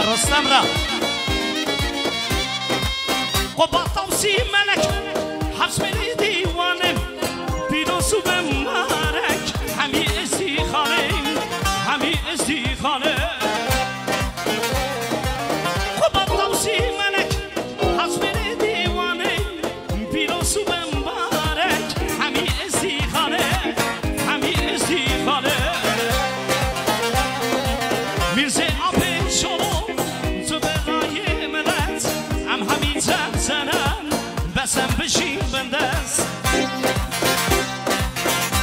Rostemra O batam si melek. بسم بشین بندست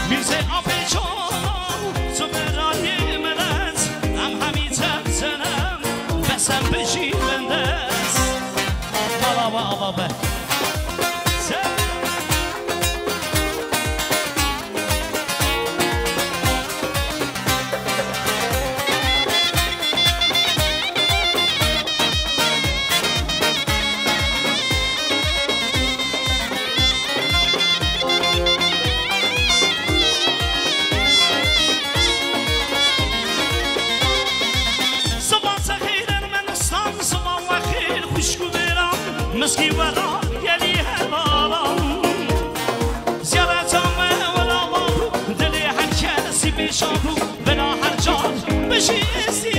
میرزه آب شما تو به رای ملت هم همین زن زنم بسم بشین بندست بابا بابا بابا. مسکی ولا یلی هلالام زیارتم ولا بابو دل هر کسی بشابو بلا هر جان بشی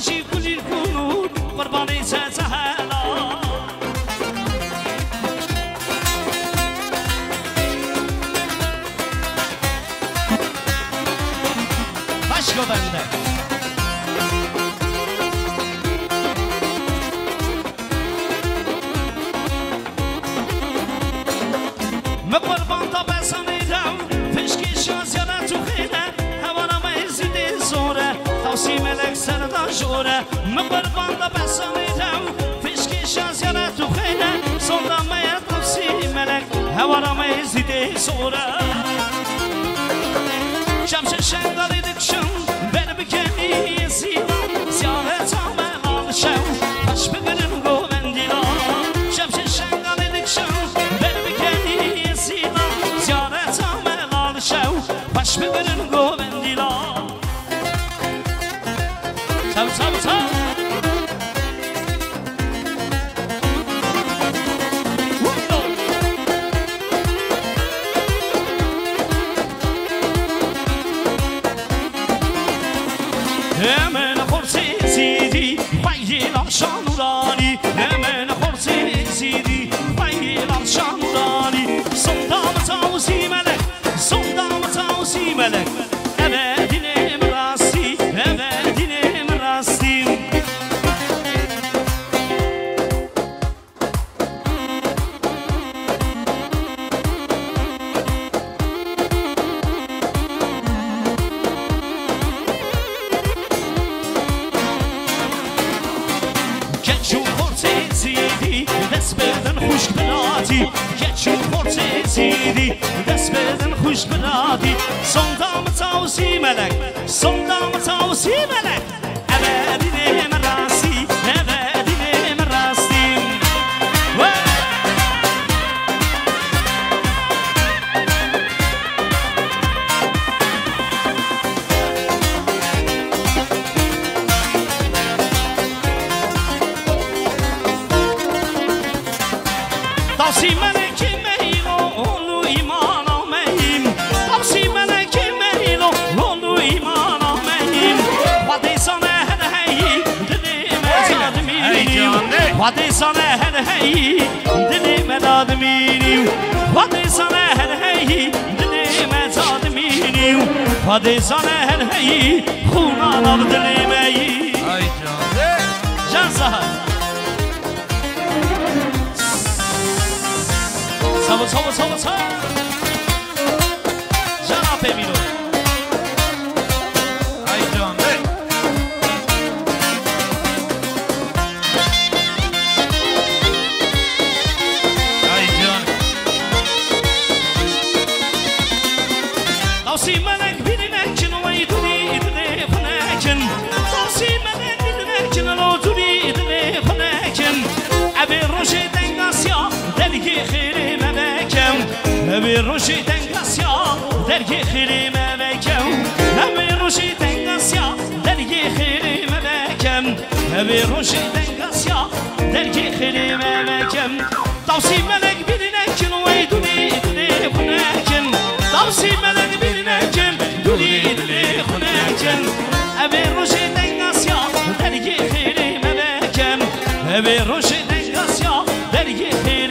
تشی کلیر کنون قربانی تتهلا Başka bende. مقربان جوره مقربان تا بسانیدم پشکی شازیانه تو خیله سندم مید توسی ملک. هوانم ازیده زوره شمس شنگالی دکشم بر بکنی زیران زیارت آمه آلشم پش بگرم گوبندیلان شمس شنگالی دکشم بر بکنی زیران زیارت آمه آلشم پش بگرم گوبندیلان من خورسی سیدی خیلی نقشان دست بدن خوش بلادی یه چون پرچه زیدی دست بدن خوش بلادی صندام تاوسی ملک صندام تاوسی ملک وادي سنة هن هي دني من آدمینیم وادی سنة هن هی دنی من آدمینیم وادی سنة هن هی خونا نبدلی می ای جان جان سهر سب سب سب سب ئەوێ ڕۆژی دەنگەسیا دەرگێ خێری مەمەکەم ئەوێ ڕۆژی دەنگەسیا دەرگێ خێری مەمەکەم ئەوێ ڕۆژی دەنگەسیا دەرگێ خێری مەمەکەم تاوسی مەلەک بینەکن وەی دوێ دێ خونەکن تاوسی مەلەک بینەکن دوێ دێ خونەکن ئەوێ ڕۆژی دەنگەسیا دەرگێ خێری مەمەکەم ئەوێ ڕۆژی دەنگەسیا دەرگێ خێری